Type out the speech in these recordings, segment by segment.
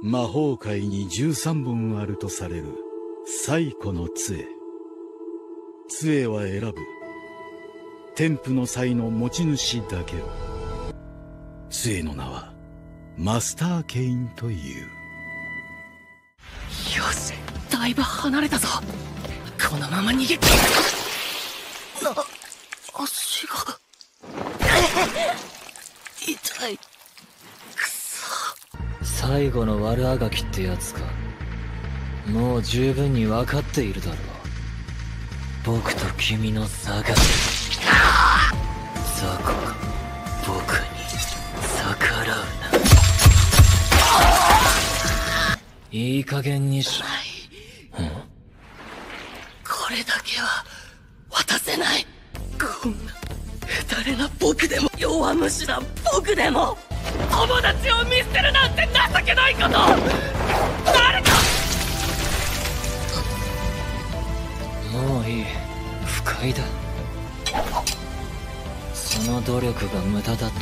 魔法界に13本あるとされる最古の杖。杖は選ぶ。天賦の際の持ち主だけ杖の名はマスターケインという。よしだいぶ離れたぞ。このまま逃げあ足が。痛い。最後の悪あがきってやつか。もう十分に分かっているだろう。僕と君の差が。雑魚が僕に逆らうな。いい加減にし、うん、これだけは渡せない。こんなヘタレな僕でも弱虫な僕でも。友達を見捨てるなんて情けないこと。誰か。もういい。不快だ。その努力が無駄だと。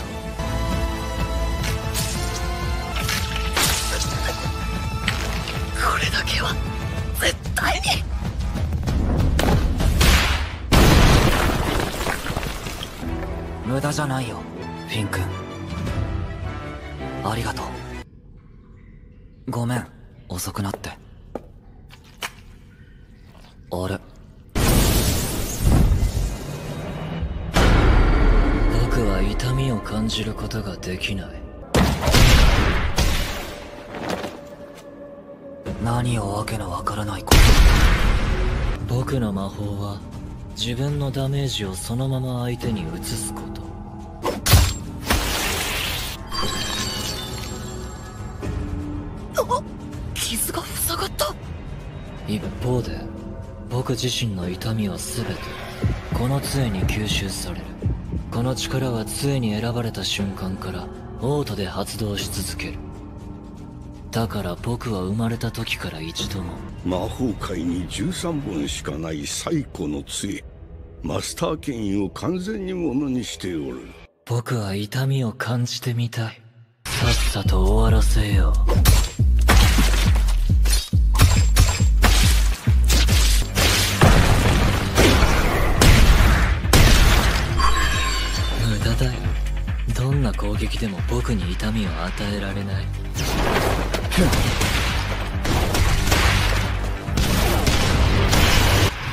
これだけは絶対に。無駄じゃないよフィン君。ありがとう。ごめん。遅くなって。あれ。僕は痛みを感じることができない。何をわけのわからないこと。僕の魔法は自分のダメージをそのまま相手に移すこと。傷が塞がった。一方で僕自身の痛みは全てこの杖に吸収される。この力は杖に選ばれた瞬間からオートで発動し続ける。だから僕は生まれた時から一度も魔法界に13本しかない最古の杖マスター権威を完全にものにしておる。僕は痛みを感じてみたい。さっさと終わらせよう撃でも僕に痛みを与えられない。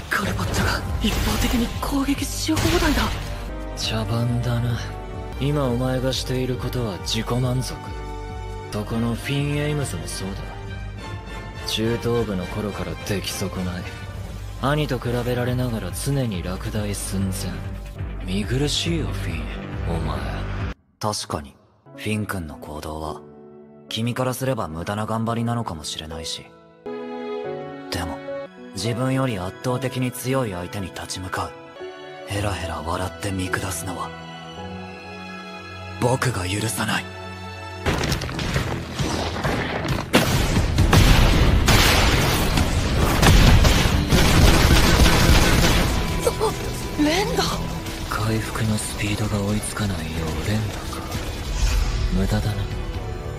カルパッチョが一方的に攻撃し放題だ。茶番だな。今お前がしていることは自己満足。そこのフィン・エイムズもそうだ。中等部の頃から出来損ない。兄と比べられながら常に落第寸前。見苦しいよフィン。お前確かにフィン君の行動は君からすれば無駄な頑張りなのかもしれないし。でも自分より圧倒的に強い相手に立ち向かう。ヘラヘラ笑って見下すのは僕が許さない。レンダ回復のスピードが追いつかないようレンダ無駄だな。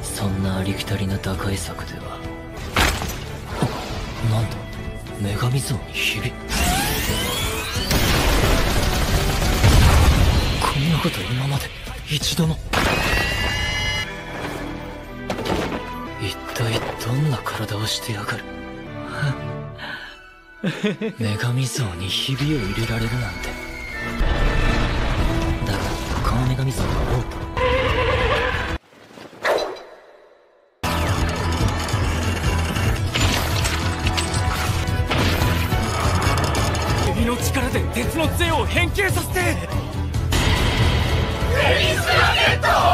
そんなありきたりな打開策では。なんだ女神像にひびこんなこと今まで一度も。一体どんな体をしてやがる？女神像にひびを入れられるなんて。だがこの女神像はオープンで鉄の杖を変形させて。エリスラケット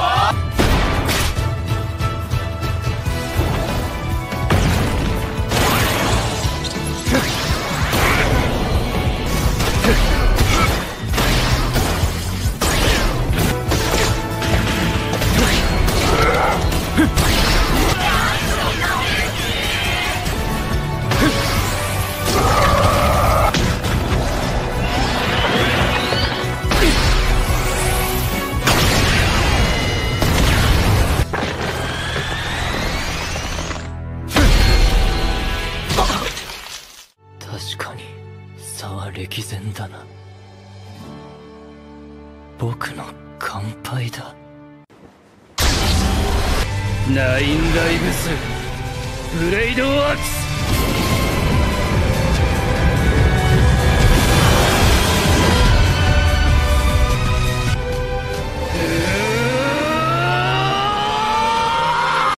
歴然だな。僕の乾杯だ。ナインライブスブレイドワークス。